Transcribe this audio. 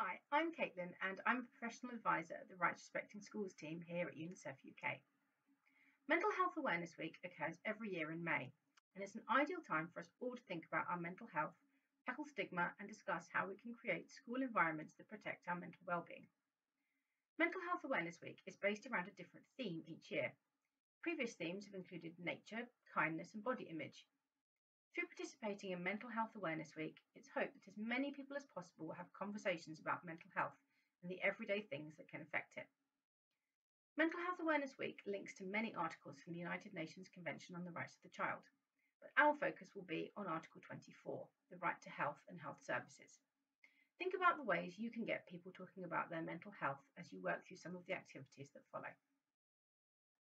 Hi, I'm Katelyn and I'm a professional advisor at the Rights Respecting Schools team here at UNICEF UK. Mental Health Awareness Week occurs every year in May and it's an ideal time for us all to think about our mental health, tackle stigma and discuss how we can create school environments that protect our mental well-being. Mental Health Awareness Week is based around a different theme each year. Previous themes have included nature, kindness and body image, through participating in Mental Health Awareness Week, it's hoped that as many people as possible will have conversations about mental health and the everyday things that can affect it. Mental Health Awareness Week links to many articles from the United Nations Convention on the Rights of the Child, but our focus will be on Article 24, the right to health and health services. Think about the ways you can get people talking about their mental health as you work through some of the activities that follow.